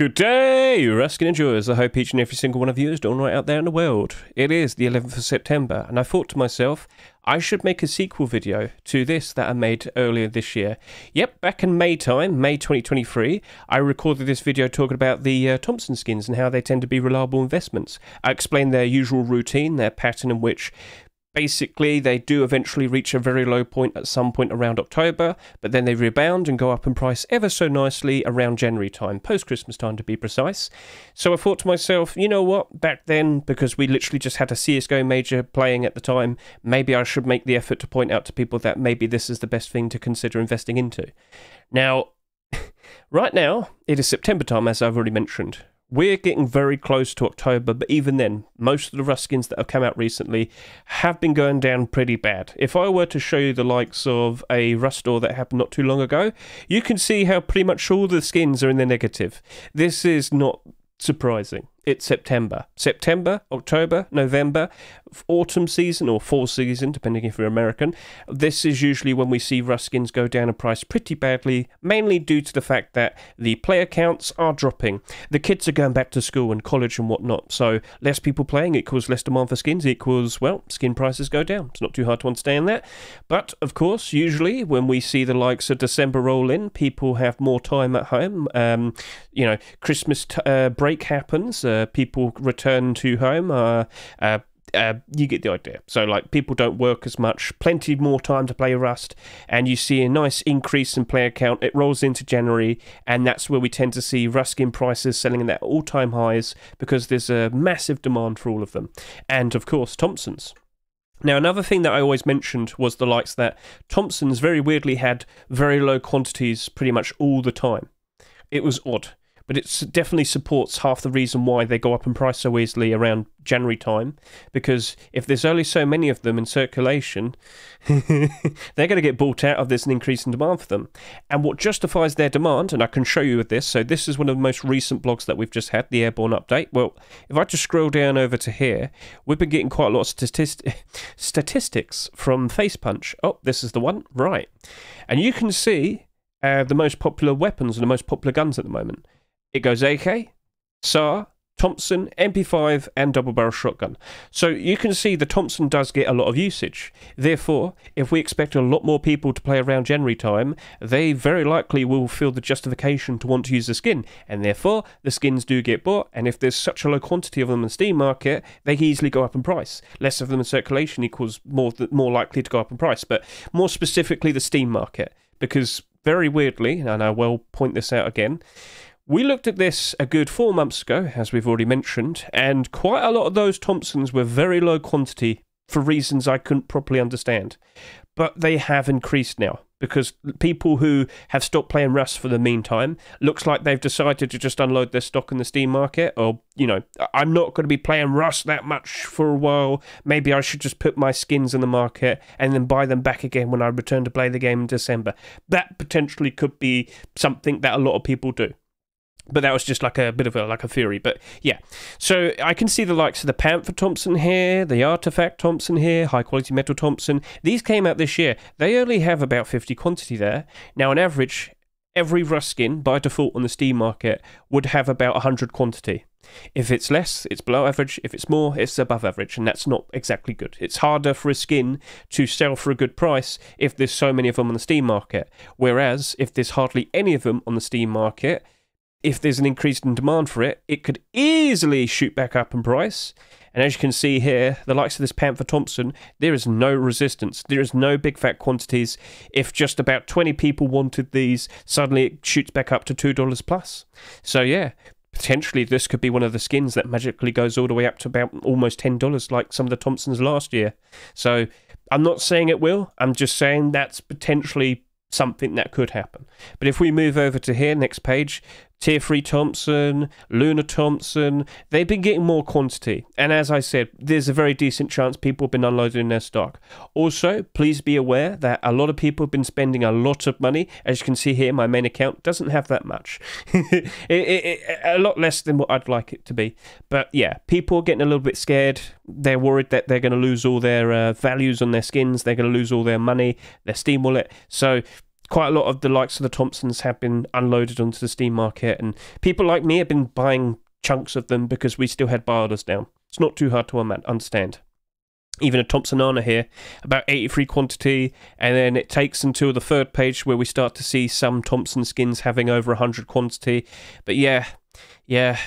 Good day, Ruskin and enjoyers. I hope each and every single one of you is doing right out there in the world. It is the 11th of September, and I thought to myself, I should make a sequel video to this that I made earlier this year. Yep, back in May time, May 2023, I recorded this video talking about the uh, Thompson skins and how they tend to be reliable investments. I explained their usual routine, their pattern in which basically they do eventually reach a very low point at some point around October, but then they rebound and go up in price ever so nicely around January time, post Christmas time to be precise. So I thought to myself, you know what, back then, because we literally just had a CSGO major playing at the time, maybe I should make the effort to point out to people that maybe this is the best thing to consider investing into. Now, right now, it is September time, as I've already mentioned. We're getting very close to October, but even then, most of the Rust skins that have come out recently have been going down pretty bad. If I were to show you the likes of a Rust store that happened not too long ago, you can see how pretty much all the skins are in the negative. This is not surprising it's September. September, October, November, autumn season or fall season, depending if you're American. This is usually when we see Rust skins go down in price pretty badly, mainly due to the fact that the player counts are dropping. The kids are going back to school and college and whatnot, so less people playing equals less demand for skins equals, well, skin prices go down. It's not too hard to understand that. But, of course, usually when we see the likes of December roll in, people have more time at home. Um, you know, Christmas uh, break happens. Uh, uh, people return to home. Uh, uh, uh, you get the idea. So, like, people don't work as much, plenty more time to play Rust, and you see a nice increase in player count. It rolls into January, and that's where we tend to see Rust Ruskin prices selling at all time highs because there's a massive demand for all of them. And, of course, Thompson's. Now, another thing that I always mentioned was the likes that Thompson's very weirdly had very low quantities pretty much all the time. It was odd but it definitely supports half the reason why they go up in price so easily around January time. Because if there's only so many of them in circulation, they're going to get bought out of this and increase in demand for them. And what justifies their demand, and I can show you with this, so this is one of the most recent blogs that we've just had, the Airborne Update. Well, if I just scroll down over to here, we've been getting quite a lot of statist- statistics from FacePunch. Oh, this is the one, right. And you can see uh, the most popular weapons and the most popular guns at the moment. It goes AK, SAR, Thompson, MP5, and double barrel shotgun. So you can see the Thompson does get a lot of usage. Therefore, if we expect a lot more people to play around January time, they very likely will feel the justification to want to use the skin, and therefore the skins do get bought. And if there's such a low quantity of them in the Steam market, they easily go up in price. Less of them in circulation equals more more likely to go up in price. But more specifically, the Steam market, because very weirdly, and I will point this out again we looked at this a good four months ago, as we've already mentioned, and quite a lot of those Thompsons were very low quantity for reasons I couldn't properly understand. But they have increased now because people who have stopped playing Rust for the meantime looks like they've decided to just unload their stock in the Steam market. Or, you know, I'm not going to be playing Rust that much for a while. Maybe I should just put my skins in the market and then buy them back again when I return to play the game in December. That potentially could be something that a lot of people do but that was just like a bit of a like a theory but yeah. So i can see the likes of the panther thompson here the artifact thompson here high quality metal thompson. These came out this year. They only have about 50 quantity there. Now on average every ruskin by default on the steam market would have about 100 quantity. If it's less it's below average. If it's more it's above average and that's not exactly good. It's harder for a skin to sell for a good price if there's so many of them on the steam market. Whereas if there's hardly any of them on the steam market if there's an increase in demand for it, it could easily shoot back up in price. And as you can see here, the likes of this Panther Thompson, there is no resistance. There is no big fat quantities. If just about 20 people wanted these, suddenly it shoots back up to $2 plus. So yeah, potentially this could be one of the skins that magically goes all the way up to about almost $10 like some of the Thompsons last year. So I'm not saying it will. I'm just saying that's potentially something that could happen. But if we move over to here, next page, 3 Thompson, Luna Thompson, they've been getting more quantity. And as I said, there's a very decent chance people have been unloading their stock. Also, please be aware that a lot of people have been spending a lot of money. As you can see here, my main account doesn't have that much. it, it, it, a lot less than what I'd like it to be. But yeah, people are getting a little bit scared. They're worried that they're going to lose all their uh, values on their skins. They're going to lose all their money, their Steam wallet. So quite a lot of the likes of the Thompsons have been unloaded onto the Steam market, and people like me have been buying chunks of them because we still had orders down. It's not too hard to understand. Even a Thompsonana here, about 83 quantity, and then it takes until the third page where we start to see some Thompson skins having over 100 quantity. But yeah, yeah,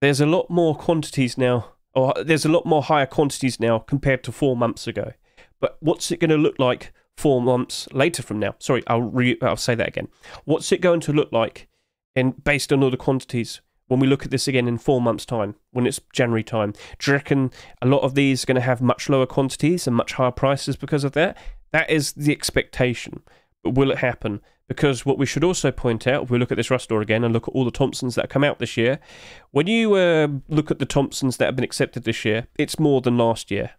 there's a lot more quantities now, or there's a lot more higher quantities now compared to four months ago. But what's it going to look like four months later from now? Sorry, I'll re- I'll say that again. What's it going to look like, and based on all the quantities when we look at this again in four months' time, when it's January time? Do you reckon a lot of these are going to have much lower quantities and much higher prices because of that? That is the expectation. But will it happen? Because what we should also point out, if we look at this Rust again and look at all the Thompsons that come out this year, when you uh, look at the Thompsons that have been accepted this year, it's more than last year.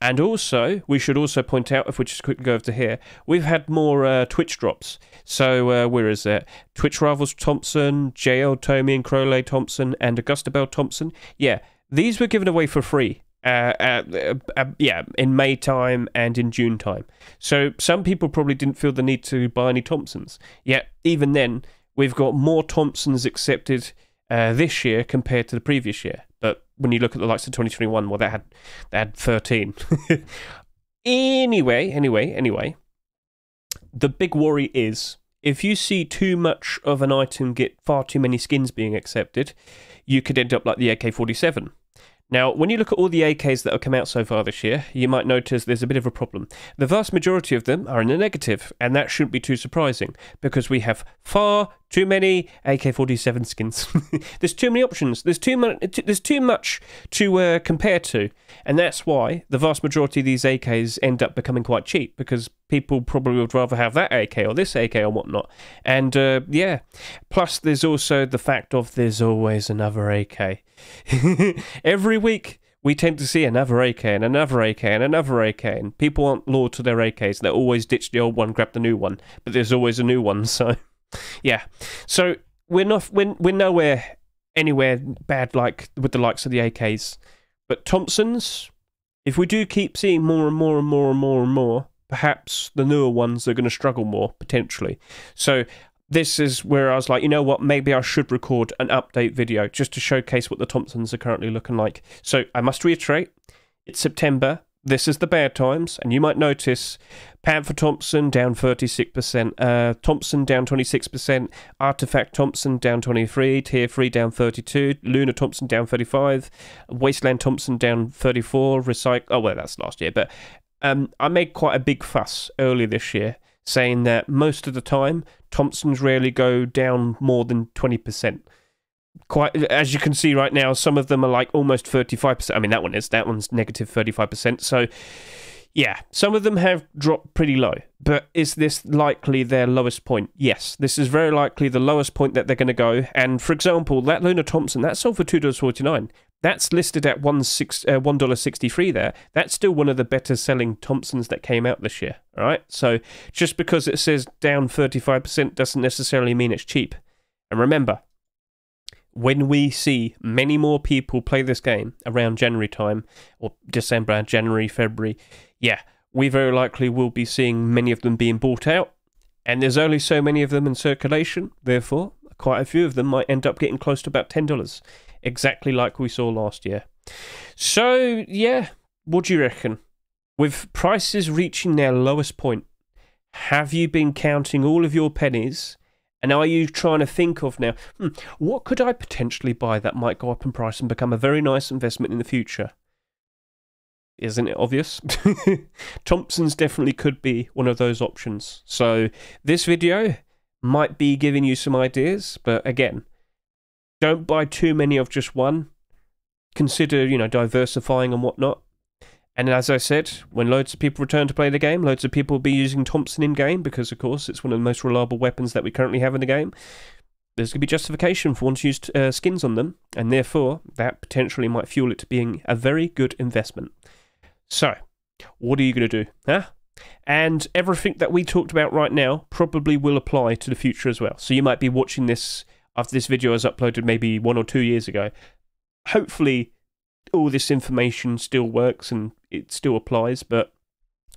And also, we should also point out, if we just quickly go over to here, we've had more uh, Twitch drops. So, uh, where is it? Twitch Rivals Thompson, JL Tomey and Crowley Thompson, and Augusta Bell Thompson. Yeah, these were given away for free. Uh, uh, uh, yeah, in May time and in June time. So some people probably didn't feel the need to buy any Thompsons. Yet, even then, we've got more Thompsons accepted uh, this year compared to the previous year. When you look at the likes of 2021, well, they had they had 13. anyway, anyway, anyway, the big worry is if you see too much of an item get far too many skins being accepted, you could end up like the AK-47 now, when you look at all the AKs that have come out so far this year, you might notice there's a bit of a problem. The vast majority of them are in the negative, and that shouldn't be too surprising because we have far too many AK-47 skins. there's too many options. There's too much. There's too much to uh, compare to, and that's why the vast majority of these AKs end up becoming quite cheap because people probably would rather have that AK or this AK or whatnot. And uh, yeah, plus there's also the fact of there's always another AK. Every week we tend to see another AK and another AK and another AK, and people aren't loyal to their AKs. They always ditch the old one, grab the new one, but there's always a new one. So, yeah. So we're not we're, we're nowhere anywhere bad like with the likes of the AKs, but Thompsons. If we do keep seeing more and more and more and more and more, perhaps the newer ones are going to struggle more potentially. So this is where I was like, you know what, maybe I should record an update video just to showcase what the Thompsons are currently looking like. So I must reiterate, it's September. This is the bad times, and you might notice Panther Thompson down 36%, uh, Thompson down 26%, Artifact Thompson down 23, Tier 3 down 32, Luna Thompson down 35, Wasteland Thompson down 34, Recycle, oh well, that's last year, but um, I made quite a big fuss earlier this year saying that most of the time Thompsons rarely go down more than 20%. Quite as you can see right now, some of them are like almost 35%. I mean, that one is, that one's negative 35%. So, yeah, some of them have dropped pretty low. But is this likely their lowest point? Yes, this is very likely the lowest point that they're going to go. And for example, that Luna Thompson, that sold for $2.49. That's listed at one six uh, one dollar sixty three. There, that's still one of the better selling Thompsons that came out this year. All right, so just because it says down thirty five percent doesn't necessarily mean it's cheap. And remember, when we see many more people play this game around January time or December, January, February, yeah, we very likely will be seeing many of them being bought out. And there's only so many of them in circulation, therefore, quite a few of them might end up getting close to about ten dollars exactly like we saw last year. So, yeah, what do you reckon? With prices reaching their lowest point, have you been counting all of your pennies? And are you trying to think of now, hmm, what could I potentially buy that might go up in price and become a very nice investment in the future? Isn't it obvious? Thompson's definitely could be one of those options. So, this video might be giving you some ideas, but again, don't buy too many of just one. Consider, you know, diversifying and whatnot. And as I said, when loads of people return to play the game, loads of people will be using Thompson in game because, of course, it's one of the most reliable weapons that we currently have in the game. There's going to be justification for one to use uh, skins on them, and therefore that potentially might fuel it to being a very good investment. So, what are you going to do? Huh? And everything that we talked about right now probably will apply to the future as well. So you might be watching this after this video was uploaded maybe one or two years ago. Hopefully, all this information still works and it still applies, but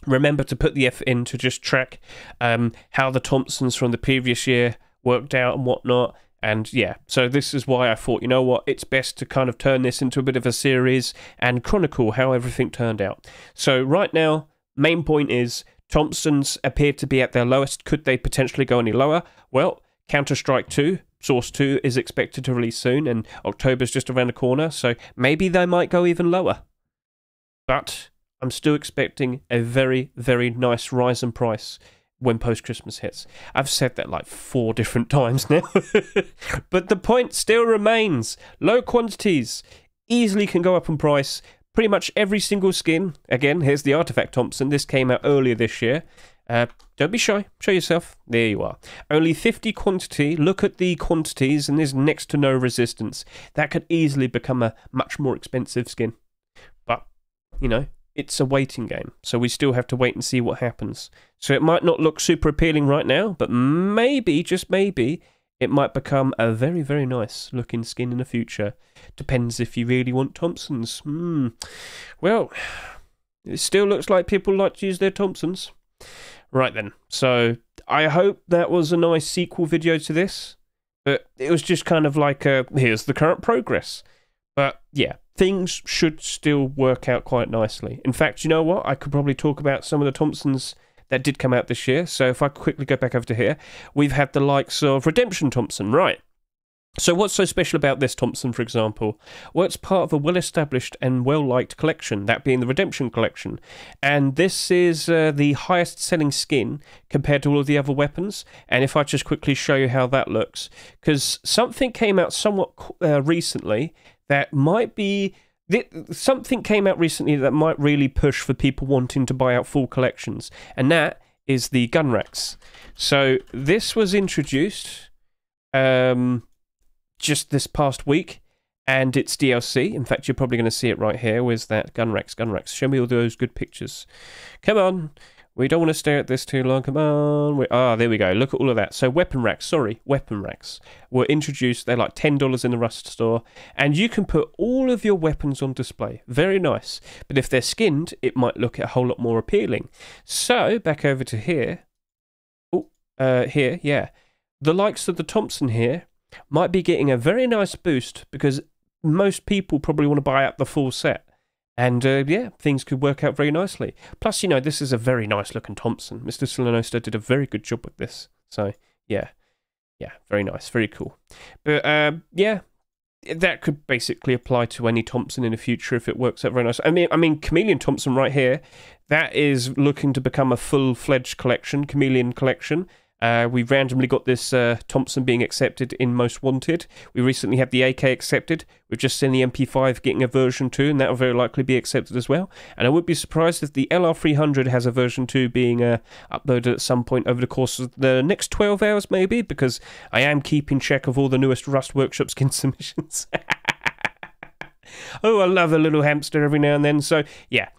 remember to put the effort in to just track um, how the Thompsons from the previous year worked out and whatnot. And yeah, so this is why I thought, you know what, it's best to kind of turn this into a bit of a series and chronicle how everything turned out. So, right now, main point is Thompsons appear to be at their lowest. Could they potentially go any lower? Well, Counter Strike 2, Source 2 is expected to release soon, and October's just around the corner, so maybe they might go even lower. But I'm still expecting a very, very nice rise in price when post Christmas hits. I've said that like four different times now. but the point still remains low quantities easily can go up in price. Pretty much every single skin. Again, here's the Artifact Thompson. This came out earlier this year. Uh, don't be shy. Show yourself. There you are. Only 50 quantity. Look at the quantities, and there's next to no resistance. That could easily become a much more expensive skin. But, you know, it's a waiting game, so we still have to wait and see what happens. So it might not look super appealing right now, but maybe, just maybe, it might become a very, very nice looking skin in the future. Depends if you really want Thompsons. Hmm. Well, it still looks like people like to use their Thompsons. Right then, so I hope that was a nice sequel video to this, but it was just kind of like a here's the current progress. But yeah, things should still work out quite nicely. In fact, you know what? I could probably talk about some of the Thompsons that did come out this year. So if I quickly go back over to here, we've had the likes of Redemption Thompson, right? So, what's so special about this Thompson, for example? Well, it's part of a well established and well liked collection, that being the Redemption Collection. And this is uh, the highest selling skin compared to all of the other weapons. And if I just quickly show you how that looks, because something came out somewhat uh, recently that might be something came out recently that might really push for people wanting to buy out full collections, and that is the gun racks. So this was introduced um, just this past week, and it's DLC. In fact, you're probably going to see it right here. Where's that gun racks? Gun racks. Show me all those good pictures. Come on. We don't want to stare at this too long. Come on. We, ah, there we go. Look at all of that. So weapon racks, sorry, weapon racks were introduced. They're like $10 in the Rust store. And you can put all of your weapons on display. Very nice. But if they're skinned, it might look a whole lot more appealing. So back over to here. Oh, uh, here, yeah. The likes of the Thompson here might be getting a very nice boost because most people probably want to buy up the full set. And uh, yeah, things could work out very nicely. Plus, you know, this is a very nice looking Thompson. Mr. Solenosta did a very good job with this. So yeah, yeah, very nice, very cool. But uh, yeah, that could basically apply to any Thompson in the future if it works out very nice. I mean, I mean, Chameleon Thompson right here, that is looking to become a full fledged collection, Chameleon collection. Uh, we randomly got this uh, Thompson being accepted in Most Wanted. We recently had the AK accepted. We've just seen the MP5 getting a version 2, and that will very likely be accepted as well. And I would be surprised if the LR300 has a version 2 being uh, uploaded at some point over the course of the next 12 hours, maybe, because I am keeping check of all the newest Rust Workshop skin submissions. oh, I love a little hamster every now and then. So, yeah.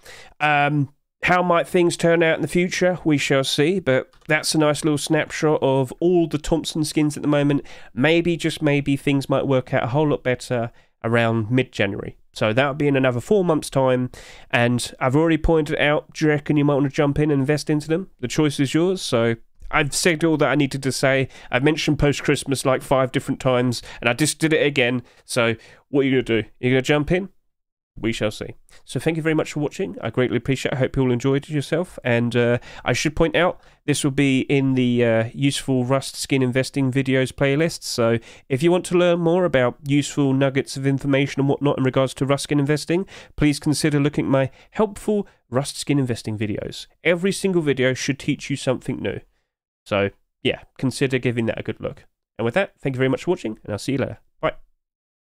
Um, how might things turn out in the future? We shall see, but that's a nice little snapshot of all the Thompson skins at the moment. Maybe, just maybe, things might work out a whole lot better around mid January. So that'll be in another four months' time. And I've already pointed out, do you reckon you might want to jump in and invest into them? The choice is yours. So I've said all that I needed to say. I've mentioned post Christmas like five different times, and I just did it again. So what are you going to do? You're going to jump in? We shall see. So thank you very much for watching. I greatly appreciate it. I hope you all enjoyed yourself. And uh, I should point out, this will be in the uh, useful Rust skin investing videos playlist. So if you want to learn more about useful nuggets of information and whatnot in regards to Rust skin investing, please consider looking at my helpful Rust skin investing videos. Every single video should teach you something new. So yeah, consider giving that a good look. And with that, thank you very much for watching, and I'll see you later.